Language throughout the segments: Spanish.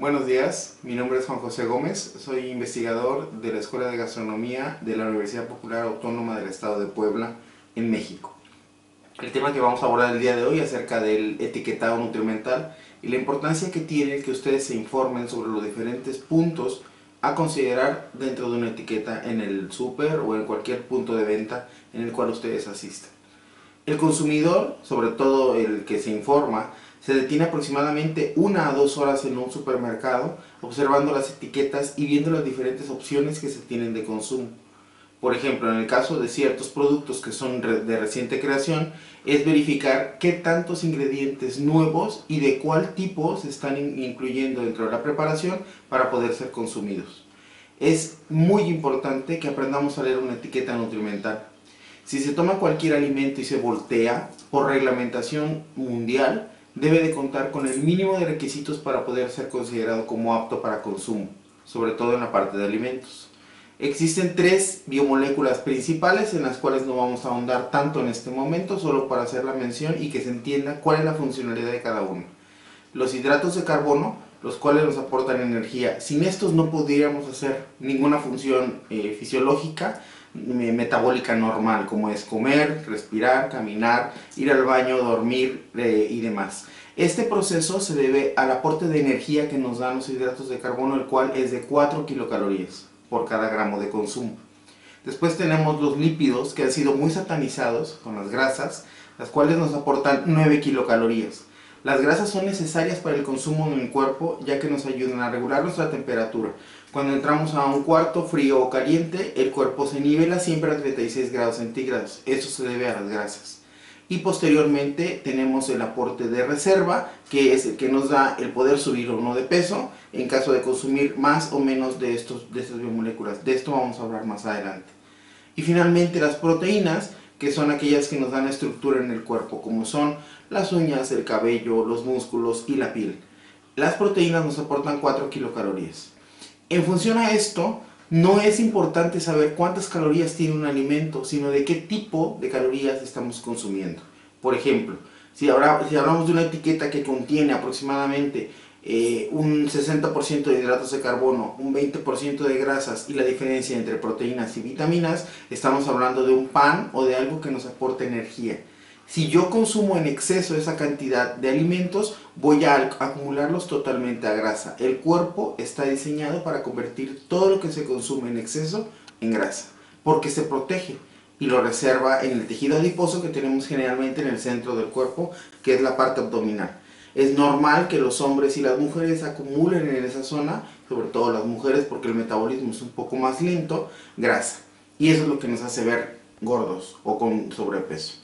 Buenos días, mi nombre es Juan José Gómez, soy investigador de la Escuela de Gastronomía de la Universidad Popular Autónoma del Estado de Puebla, en México. El tema que vamos a abordar el día de hoy acerca del etiquetado nutrimental y la importancia que tiene que ustedes se informen sobre los diferentes puntos a considerar dentro de una etiqueta en el súper o en cualquier punto de venta en el cual ustedes asistan. El consumidor, sobre todo el que se informa, se detiene aproximadamente una a dos horas en un supermercado observando las etiquetas y viendo las diferentes opciones que se tienen de consumo. Por ejemplo, en el caso de ciertos productos que son de reciente creación, es verificar qué tantos ingredientes nuevos y de cuál tipo se están incluyendo dentro de la preparación para poder ser consumidos. Es muy importante que aprendamos a leer una etiqueta nutrimental. Si se toma cualquier alimento y se voltea, por reglamentación mundial, debe de contar con el mínimo de requisitos para poder ser considerado como apto para consumo, sobre todo en la parte de alimentos. Existen tres biomoléculas principales en las cuales no vamos a ahondar tanto en este momento, solo para hacer la mención y que se entienda cuál es la funcionalidad de cada uno. Los hidratos de carbono, los cuales nos aportan energía. Sin estos no podríamos hacer ninguna función eh, fisiológica, metabólica normal, como es comer, respirar, caminar, ir al baño, dormir eh, y demás. Este proceso se debe al aporte de energía que nos dan los hidratos de carbono, el cual es de 4 kilocalorías por cada gramo de consumo. Después tenemos los lípidos que han sido muy satanizados con las grasas, las cuales nos aportan 9 kilocalorías. Las grasas son necesarias para el consumo en el cuerpo ya que nos ayudan a regular nuestra temperatura. Cuando entramos a un cuarto frío o caliente, el cuerpo se nivela siempre a 36 grados centígrados. Eso se debe a las grasas. Y posteriormente tenemos el aporte de reserva, que es el que nos da el poder subir o no de peso en caso de consumir más o menos de, estos, de estas biomoléculas. De esto vamos a hablar más adelante. Y finalmente las proteínas, que son aquellas que nos dan estructura en el cuerpo, como son las uñas, el cabello, los músculos y la piel. Las proteínas nos aportan 4 kilocalorías. En función a esto, no es importante saber cuántas calorías tiene un alimento, sino de qué tipo de calorías estamos consumiendo. Por ejemplo, si, hablamos de una etiqueta que contiene aproximadamente eh, un 60% de hidratos de carbono, un 20% de grasas y la diferencia entre proteínas y vitaminas, estamos hablando de un pan o de algo que nos aporta energía. Si yo consumo en exceso esa cantidad de alimentos, voy a acumularlos totalmente a grasa. El cuerpo está diseñado para convertir todo lo que se consume en exceso en grasa, porque se protege y lo reserva en el tejido adiposo que tenemos generalmente en el centro del cuerpo, que es la parte abdominal. Es normal que los hombres y las mujeres acumulen en esa zona, sobre todo las mujeres porque el metabolismo es un poco más lento, grasa. Y eso es lo que nos hace ver gordos o con sobrepeso.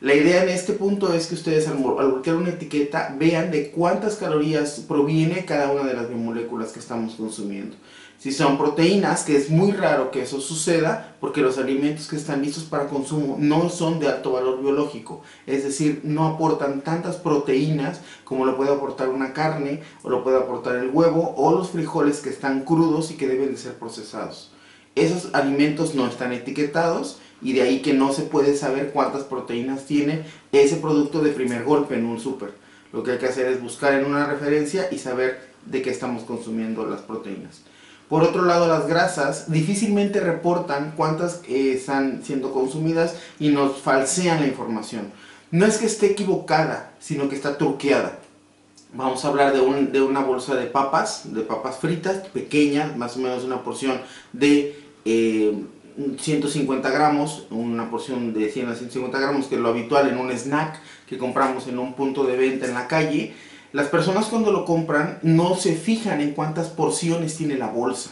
La idea en este punto es que ustedes al, voltear una etiqueta vean de cuántas calorías proviene cada una de las biomoléculas que estamos consumiendo. Si son proteínas, que es muy raro que eso suceda, porque los alimentos que están listos para consumo no son de alto valor biológico, es decir, no aportan tantas proteínas como lo puede aportar una carne, o lo puede aportar el huevo, o los frijoles que están crudos y que deben de ser procesados. Esos alimentos no están etiquetados y de ahí que no se puede saber cuántas proteínas tiene ese producto de primer golpe en un súper. Lo que hay que hacer es buscar en una referencia y saber de qué estamos consumiendo las proteínas. Por otro lado, las grasas difícilmente reportan cuántas eh, están siendo consumidas y nos falsean la información. No es que esté equivocada, sino que está truqueada. Vamos a hablar de, una bolsa de papas, de papas fritas, pequeñas, más o menos una porción de eh, 150 gramos, una porción de 100 a 150 gramos, que es lo habitual en un snack que compramos en un punto de venta en la calle, las personas cuando lo compran no se fijan en cuántas porciones tiene la bolsa.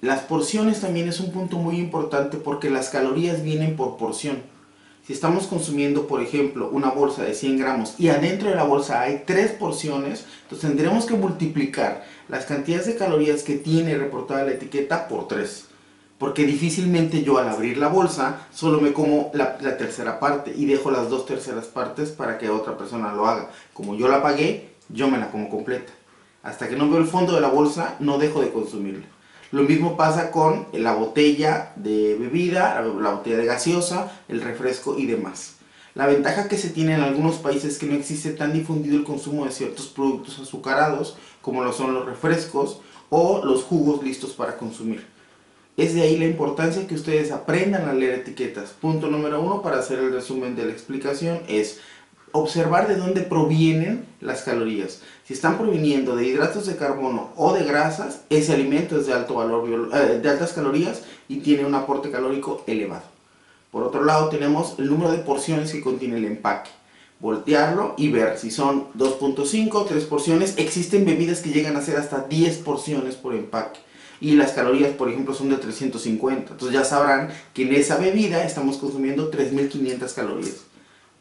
Las porciones también es un punto muy importante porque las calorías vienen por porción. Si estamos consumiendo, por ejemplo, una bolsa de 100 gramos y adentro de la bolsa hay tres porciones, entonces tendremos que multiplicar las cantidades de calorías que tiene reportada la etiqueta por 3 porque difícilmente yo al abrir la bolsa solo me como la, tercera parte y dejo las dos terceras partes para que otra persona lo haga. Como yo la pagué, yo me la como completa. Hasta que no veo el fondo de la bolsa, no dejo de consumirla. Lo mismo pasa con la botella de bebida, la botella de gaseosa, el refresco y demás. La ventaja que se tiene en algunos países es que no existe tan difundido el consumo de ciertos productos azucarados, como lo son los refrescos o los jugos listos para consumir. Es de ahí la importancia que ustedes aprendan a leer etiquetas. Punto número uno para hacer el resumen de la explicación es observar de dónde provienen las calorías. Si están proviniendo de hidratos de carbono o de grasas, ese alimento es de, alto valor, eh, de altas calorías y tiene un aporte calórico elevado. Por otro lado tenemos el número de porciones que contiene el empaque. Voltearlo y ver si son 2.5, 3 porciones. Existen bebidas que llegan a ser hasta 10 porciones por empaque. Y las calorías, por ejemplo, son de 350. Entonces ya sabrán que en esa bebida estamos consumiendo 3.500 calorías.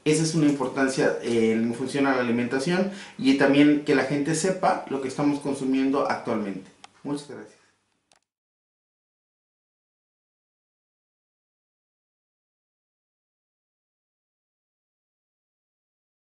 Esa es una importancia eh, en función a la alimentación y también que la gente sepa lo que estamos consumiendo actualmente. Muchas gracias.